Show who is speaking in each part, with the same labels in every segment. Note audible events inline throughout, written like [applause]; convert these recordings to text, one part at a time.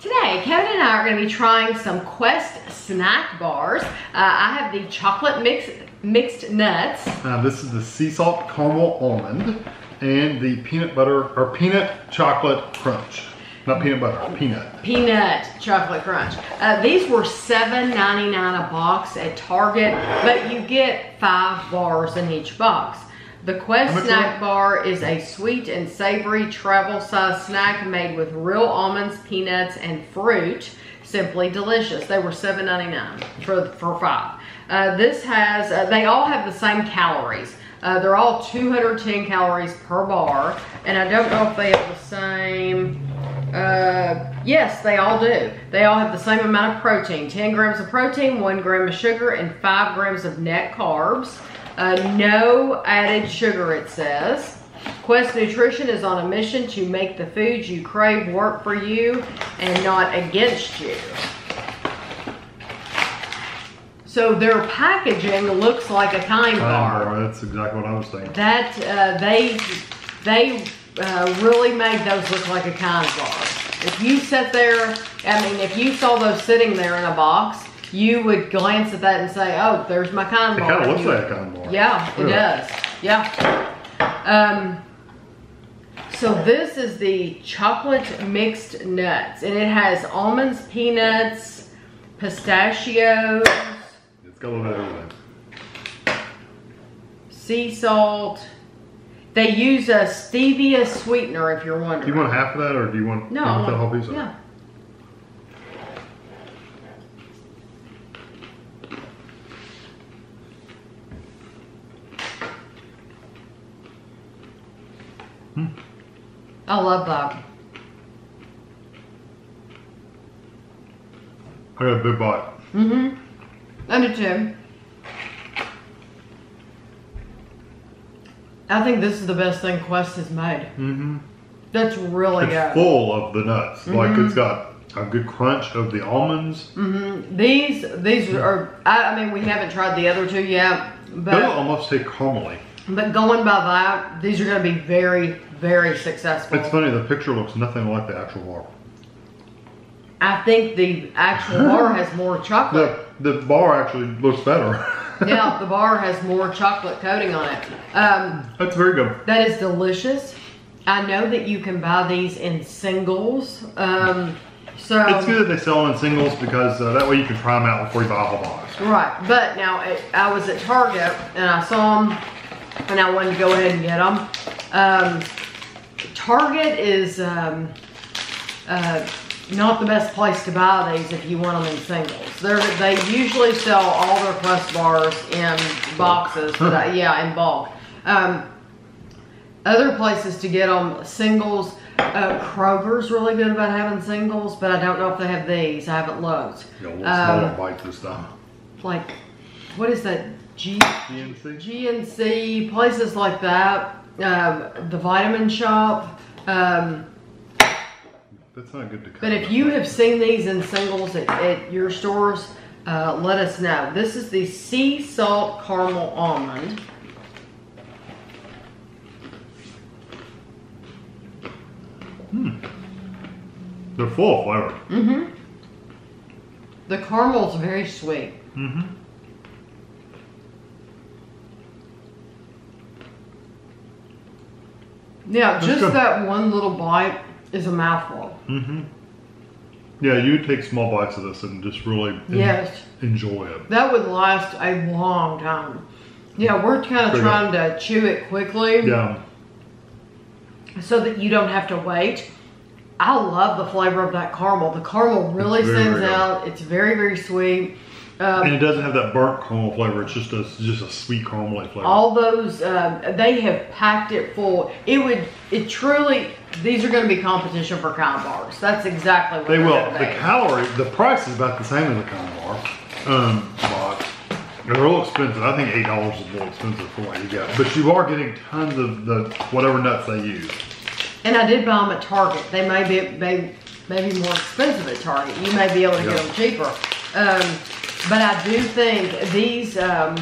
Speaker 1: Today, Kevin and I are going to be trying some Quest snack bars. Uh, I have the chocolate mix, mixed nuts.
Speaker 2: Uh, this is the sea salt caramel almond and the peanut butter or peanut chocolate crunch. Not peanut butter, peanut.
Speaker 1: Peanut chocolate crunch. Uh, these were $7.99 a box at Target, but you get five bars in each box. The Quest snack bar is a sweet and savory travel size snack made with real almonds, peanuts, and fruit. Simply delicious. They were $7.99 for, for five. Uh, this has, uh, they all have the same calories. Uh, they're all 210 calories per bar, and I don't know if they have the same. Uh, yes, they all do. They all have the same amount of protein 10 grams of protein, 1 gram of sugar, and 5 grams of net carbs. Uh, no added sugar, it says. Quest Nutrition is on a mission to make the foods you crave work for you and not against you. So their packaging looks like a kind
Speaker 2: Kind
Speaker 1: bar.
Speaker 2: bar, that's exactly what I was thinking.
Speaker 1: That uh, they they uh, really made those look like a kind bar. If you sat there, I mean, if you saw those sitting there in a box, you would glance at that and say, "Oh, there's my kind
Speaker 2: It kind of looks like a kind bar.
Speaker 1: Yeah, it
Speaker 2: Really.
Speaker 1: does. Yeah. Um. So this is the chocolate mixed nuts, and it has almonds, peanuts, pistachios,
Speaker 2: It's got a little bit of everything.
Speaker 1: sea salt. They use a stevia sweetener, if you're wondering.
Speaker 2: Do you want half of that or do you want,
Speaker 1: No,
Speaker 2: you
Speaker 1: I
Speaker 2: want that whole piece of it?
Speaker 1: I love that.
Speaker 2: I got a big bite.
Speaker 1: Mm-hmm. I do too. I think this is the best thing Quest has made.
Speaker 2: Mm-hmm.
Speaker 1: That's really
Speaker 2: It's
Speaker 1: good.
Speaker 2: full of the nuts. Like
Speaker 1: Mhm.
Speaker 2: it's got a good crunch of the almonds.
Speaker 1: Mm -hmm. These these are. I, I mean, we haven't tried the other two yet, but
Speaker 2: almost taste caramely.
Speaker 1: but going by that, these are going to be very very successful.
Speaker 2: It's funny, the picture looks nothing like the actual bar.
Speaker 1: I think the actual [laughs] bar has more chocolate.
Speaker 2: The the bar actually looks better. [laughs]
Speaker 1: yeah, the bar has more chocolate coating on it. Um,
Speaker 2: That's very good.
Speaker 1: That is delicious. I know that you can buy these in singles. Um, so
Speaker 2: It's good that they sell them in singles because uh, that way you can try them out before you buy a whole box.
Speaker 1: right, but now it, I was at Target and I saw them, and I wanted to go ahead and get them. Um, Target is um, uh, not the best place to buy these if you want them in singles. They're, they usually sell all their Quest bars in boxes, but I, yeah, in bulk. Um, other places to get them singles. Uh, Kroger's really good about having singles, but I don't know if they have these. I haven't looked.
Speaker 2: Know, little
Speaker 1: Um,
Speaker 2: this time.
Speaker 1: Like, what is that? G
Speaker 2: GNC?
Speaker 1: GNC places like that. Um, the Vitamin Shoppe. Um,
Speaker 2: That's not good to cut.
Speaker 1: but if you have seen these in singles at, at your stores, uh, let us know. This is the sea salt caramel almond.
Speaker 2: They're full of flavor.
Speaker 1: Mm-hmm. The caramel's very sweet.
Speaker 2: Mm-hmm.
Speaker 1: Yeah,
Speaker 2: That's
Speaker 1: just
Speaker 2: good.
Speaker 1: that one little bite is a mouthful.
Speaker 2: Mm-hmm. Yeah, you take small bites of this and just really en-
Speaker 1: Yes,
Speaker 2: enjoy it.
Speaker 1: that would last a long time. Yeah, we're kind of trying to chew it quickly
Speaker 2: Yeah.
Speaker 1: so that you don't have to wait. I love the flavor of that caramel. The caramel really stands out. It's very, very sweet. Um,
Speaker 2: And it doesn't have that burnt caramel flavor. It's just a just a sweet caramel flavor.
Speaker 1: all those um, they have packed it full. It would it truly these are going to be competition for kind bars. That's exactly what
Speaker 2: they will. The calorie, the price is about the same as a kind bar. Um, they're little expensive. I think eight dollars is more expensive for what you get. But you are getting tons of the whatever nuts they use.
Speaker 1: And I did buy them at Target. They may be may, maybe more expensive at Target. You may be able to get them cheaper. Um, but I do think these um,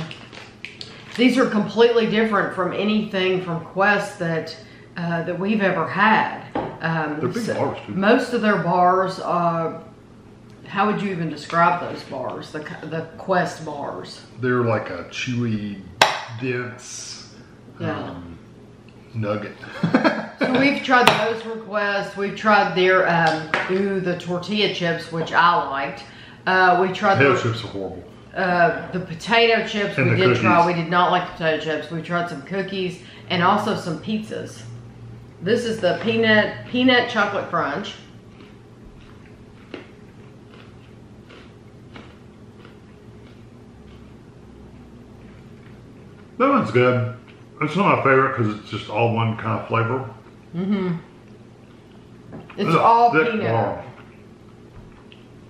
Speaker 1: these are completely different from anything from Quest that uh, that we've ever had. Um,
Speaker 2: They're big
Speaker 1: so
Speaker 2: bars, too.
Speaker 1: Most of their bars, uh, how would you even describe those bars? The the Quest bars.
Speaker 2: They're like a chewy, dense
Speaker 1: Yeah.
Speaker 2: um, nugget. [laughs]
Speaker 1: So we've tried those from Quest. We've tried their um, ooh the tortilla chips, which I liked. Uh, we tried
Speaker 2: Potato
Speaker 1: the,
Speaker 2: chips are horrible.
Speaker 1: uh, the potato chips.
Speaker 2: And
Speaker 1: we
Speaker 2: the
Speaker 1: did try. We did not like the potato chips. We tried some cookies and also some pizzas. This is the peanut peanut chocolate crunch.
Speaker 2: That one's good. It's not my favorite because it's just all one kind of flavor.
Speaker 1: Mm-hmm.
Speaker 2: It's
Speaker 1: all peanut.
Speaker 2: bar.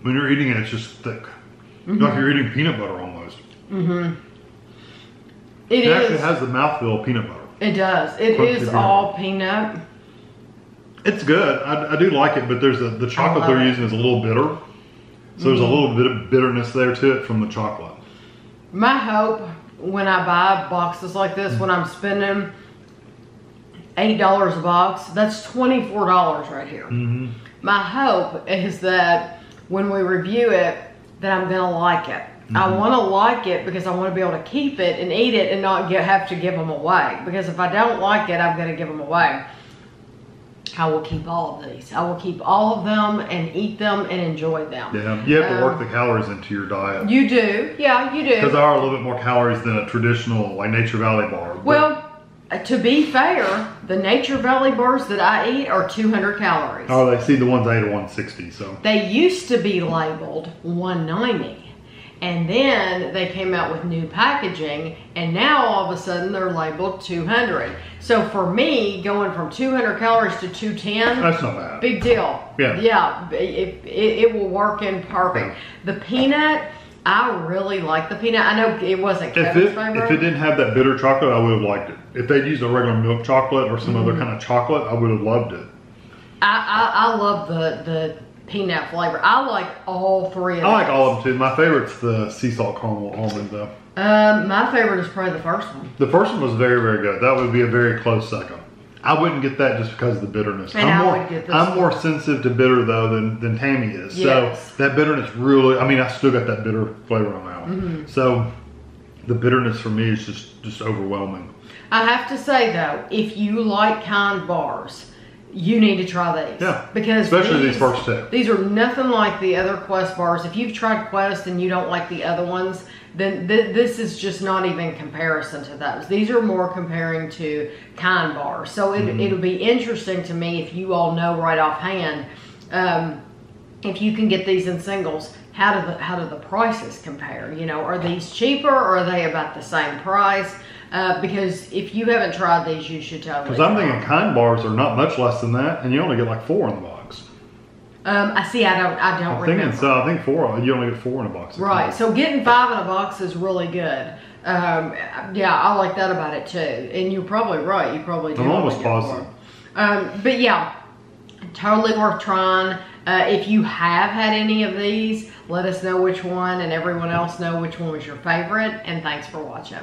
Speaker 2: When you're eating it, it's just thick.
Speaker 1: Mm-hmm.
Speaker 2: Like you're eating peanut butter almost.
Speaker 1: It
Speaker 2: It, actually has the mouthfeel of peanut butter.
Speaker 1: It does. It is all peanut.
Speaker 2: It's good. I, I do like it, but there's a, the chocolate they're
Speaker 1: it.
Speaker 2: using is a little bitter. So there's a
Speaker 1: Mm-hmm.
Speaker 2: little bit of bitterness there to it from the chocolate.
Speaker 1: My hope when I buy boxes like this, when I'm spending eight dollars a box, that's twenty four dollars right here.
Speaker 2: Mm-hmm.
Speaker 1: My hope is that when we review it, that I'm gonna like it. I
Speaker 2: Mm-hmm.
Speaker 1: want to like it because I want to be able to keep it and eat it and not get, have to give them away. Because if I don't like it, I'm gonna give them away. I will keep all of these. I will keep all of them and eat them and enjoy them.
Speaker 2: Yeah, you have to work
Speaker 1: Um,
Speaker 2: the calories into your diet
Speaker 1: You do, yeah, you do.
Speaker 2: because there are a little bit more calories than a traditional like Nature Valley bar.
Speaker 1: Well, Uh, to be fair, the Nature Valley bars that I eat are 200 calories.
Speaker 2: oh, they see the ones I ate at 160. So
Speaker 1: They used to be labeled 190. And then they came out with new packaging, and now all of a sudden they're labeled 200. So for me, going from 200 calories to 210,
Speaker 2: that's not bad.
Speaker 1: Big deal.
Speaker 2: Yeah.
Speaker 1: Yeah. It, it, it will work in perfect. The peanut, I really like the peanut. I know it wasn't
Speaker 2: If it if it didn't have that bitter chocolate, I would have liked it. If they'd used a regular milk chocolate or some
Speaker 1: Mm-hmm.
Speaker 2: other kind of chocolate, I would have loved it.
Speaker 1: I, I, I love the, the peanut flavor. I like all three of
Speaker 2: I like all of them too. My favorite's the sea salt caramel almond though.
Speaker 1: Um, my favorite is probably the first one.
Speaker 2: The first one was very, very good. That would be a very close second. I wouldn't get that just because of the bitterness.
Speaker 1: And
Speaker 2: I'm
Speaker 1: I
Speaker 2: more,
Speaker 1: would get this
Speaker 2: I'm more sensitive to bitter though than, than Tami is.
Speaker 1: Yes.
Speaker 2: So that bitterness really, I mean, I still got that bitter flavor in my mouth.
Speaker 1: Mm-hmm.
Speaker 2: So the bitterness for me is just, just overwhelming.
Speaker 1: I have to say though, if you like kind bars, you need to try these.
Speaker 2: Yeah,
Speaker 1: Because
Speaker 2: especially these first two.
Speaker 1: These are nothing like the other Quest bars. If you've tried Quest and you don't like the other ones, then th- this is just not even comparison to those. These are more comparing to kind bars. So it,
Speaker 2: Mm-hmm.
Speaker 1: it'll be interesting to me if you all know right offhand. Um, if you can get these in singles, how do the how do the prices compare? You know, are these cheaper or are they about the same price? Uh, because if you haven't tried these, you should totally.
Speaker 2: Because I'm
Speaker 1: try
Speaker 2: thinking kind bars are not much less than that, and you only get like four in the box.
Speaker 1: Um, I see. I don't. I don't
Speaker 2: I'm
Speaker 1: remember.
Speaker 2: thinking so. I think four. You only get four in a box.
Speaker 1: Right. So getting five in a box is really good. Um, yeah, I like that about it too. And you're probably right. You probably do.
Speaker 2: I'm almost positive.
Speaker 1: Um, but yeah, totally worth trying. Uh, if you have had any of these, let us know which one, and everyone else know which one was your favorite. And thanks for watching.